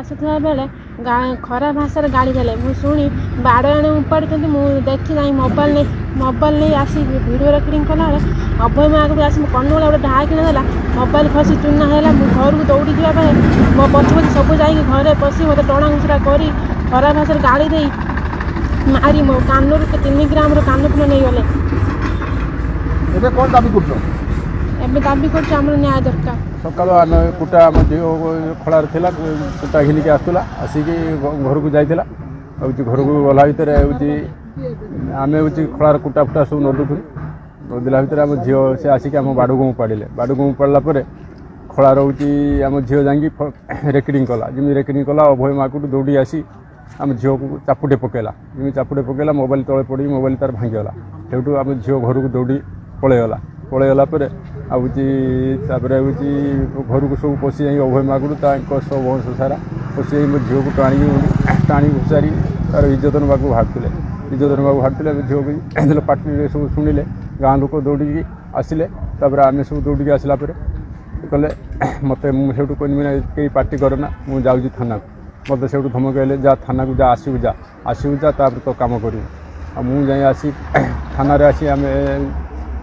ଆସୁଥିବା ବେଳେ ଖରାପ ଭାଷାରେ ଗାଳି ଦେଲେ ମୁଁ ଶୁଣି ବାଡ଼ ଆଣେ ଉପାଡ଼ୁଛନ୍ତି ମୁଁ ଦେଖି ଯାଇ ମୋବାଇଲ୍ ନେଇ ମୋବାଇଲ୍ ନେଇ ଆସି ଭିଡ଼ିଓ ରେକର୍ଡ଼ିଂ କଲାବେଳେ ଅଭୟ ମୋ ଆଗରୁ ଆସି ମୋ କର୍ଣ୍ଣମୂଳ ଗୋଟେ ଢାକିଣା ଦେଲା ମୋବାଇଲ୍ ଖସି ଚୁନା ହେଲା ମୁଁ ଘରକୁ ଦୌଡ଼ି ଯିବା ପାଇଁ ମୋ ପଛ ପଛେ ସବୁ ଯାଇକି ଘରେ ପଶି ମୋତେ ଟଣା ଘୁଷୁରା କରି ଖରାପ ଭାଷାରେ ଗାଳି ଦେଇ ମାରି ମୋ କାନରୁ ତିନି ଗ୍ରାମର କାନଫୁଲ ନେଇଗଲେ ଏବେ କ'ଣ ଦାବି କରୁଛ ଏବେ ଦାବି କରୁଛୁ ଆମର ନ୍ୟାୟ ଦରକାର ସକାଳୁ ଆମେ କୁଟା ଆମ ଦେହ ଖଳାରେ ଥିଲା କୁଟା ଘିନିକି ଆସୁଥିଲା ଆସିକି ଘରକୁ ଯାଇଥିଲା ହେଉଛି ଘରକୁ ଗଲା ଭିତରେ ହେଉଛି ଆମେ ହେଉଛି ଖଳାର କୁଟା ଫୁଟା ସବୁ ନଦୁଥିଲୁ ନଦିଲା ଭିତରେ ଆମ ଝିଅ ସେ ଆସିକି ଆମ ବାଡ଼କୁ ଉପାଡ଼ିଲେ ବାଡ଼କୁ ଉପାଡ଼ିଲା ପରେ ଖଳା ରହୁଛି ଆମ ଝିଅ ଯାଇକି ରେକର୍ଡିଂ କଲା ଯେମିତି ରେକର୍ଡିଂ କଲା ଅଭୟ ମା'କୁ ଦୌଡ଼ି ଆସି ଆମ ଝିଅକୁ ଚାପୁଟେ ପକାଇଲା ଯେମିତି ଚାପୁଟେ ପକାଇଲା ମୋବାଇଲ ତଳେ ପଡ଼ିକି ମୋବାଇଲ ତାର ଭାଙ୍ଗିଗଲା ସେଇଠୁ ଆମ ଝିଅ ଘରକୁ ଦୌଡ଼ି ପଳାଇଗଲା पलैगला आपर हूँ घर को सब पशी जाए उभय मगुर सब वंश सारा पशी जाए मो झी को टाणी टाणी घुसारि तार इज्जत ना को भागुले इज्जत ना को भागुले झील पार्टी सब शुणिले गाँ लोक दौड़ी आसिले आम सब दौड़ी आसला कले मत मुझू कहीं कई पार्टी करना मुझे जाऊँ थाना को मत से धमक जा थाना को जा आसबू जा आसबू जा तो कम कर मुझे आस थाना आसी आम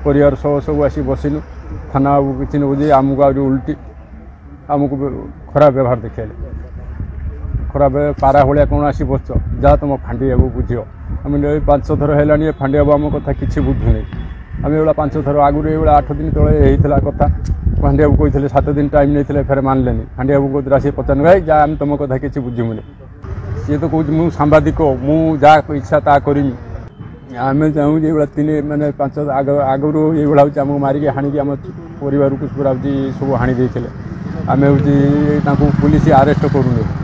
ପରିବାର ସହ ସବୁ ଆସି ବସିଲୁ ଥାନା କିଛି ନେବୁ ଯେ ଆମକୁ ଆହୁରି ଉଲ୍ଟି ଆମକୁ ଖରାପ ବ୍ୟବହାର ଦେଖାଇଲେ ଖରାପ ପାରା ଭଳିଆ କ'ଣ ଆସି ବସିଛ ଯାହା ତୁମ ଫାଣ୍ଡି ବାବୁ ବୁଝିବ ଆମେ ପାଞ୍ଚ ଥର ହେଲାଣି ଏ ଫାଣ୍ଡି ବାବୁ ଆମ କଥା କିଛି ବୁଝୁନି ଆମେ ଏଭଳିଆ ପାଞ୍ଚ ଥର ଆଗରୁ ଏଭଳିଆ ଆଠ ଦିନ ତଳେ ହେଇଥିଲା କଥା ଫାଣ୍ଡି ବାବୁ କହିଥିଲେ ସାତ ଦିନ ଟାଇମ୍ ନେଇଥିଲେ ଫେରେ ମାନିଲେନି ଫାଣ୍ଡି ବାବୁ କହୁଥିଲେ ଆସିକି ପଚାରିଲେ ଭାଇ ଯାହା ଆମେ ତୁମ କଥା କିଛି ବୁଝିବୁନି ସିଏ ତ କହୁଛି ମୁଁ ସାମ୍ବାଦିକ ମୁଁ ଯାହା ଇଚ୍ଛା ତାହା କରିମି ଆମେ ଚାହୁଁଛୁ ଏଇଭଳିଆ ତିନି ମାନେ ପାଞ୍ଚ ଆଗ ଆଗରୁ ଏଇଭଳିଆ ହେଉଛି ଆମକୁ ମାରିକି ହାଣିକି ଆମ ପରିବାରକୁ ପୁରା ହେଉଛି ସବୁ ହାଣି ଦେଇଥିଲେ ଆମେ ହେଉଛି ତାଙ୍କୁ ପୋଲିସ ଆରେଷ୍ଟ କରୁନି